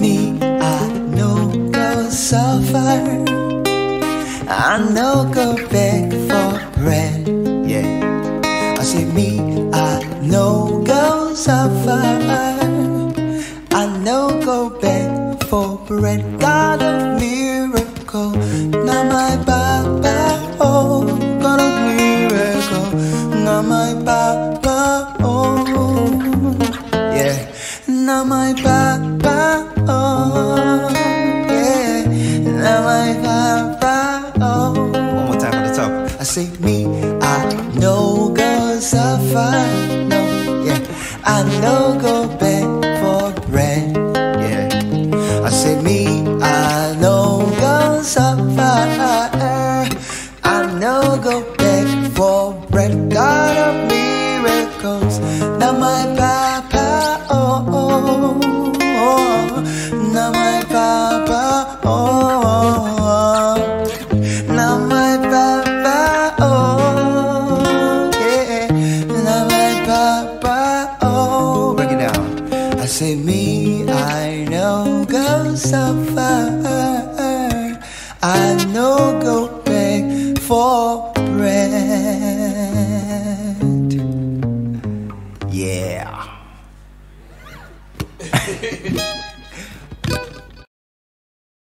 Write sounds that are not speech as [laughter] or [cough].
Me, I no go suffer. I no go beg for bread. Yeah. I say me, I no go suffer. I no go beg for bread. God of miracle, now my body. My papa, oh, yeah. Now my papa, oh. One more time from the top. I say me, I no go suffer, no, yeah. I no go beg for bread, yeah. I say me, I no go suffer, eh. I no go beg for bread. God of miracles, now my Oh. Oh. Oh. Break it down. I say me, I no go so far. I no go back for bread. Yeah. [laughs]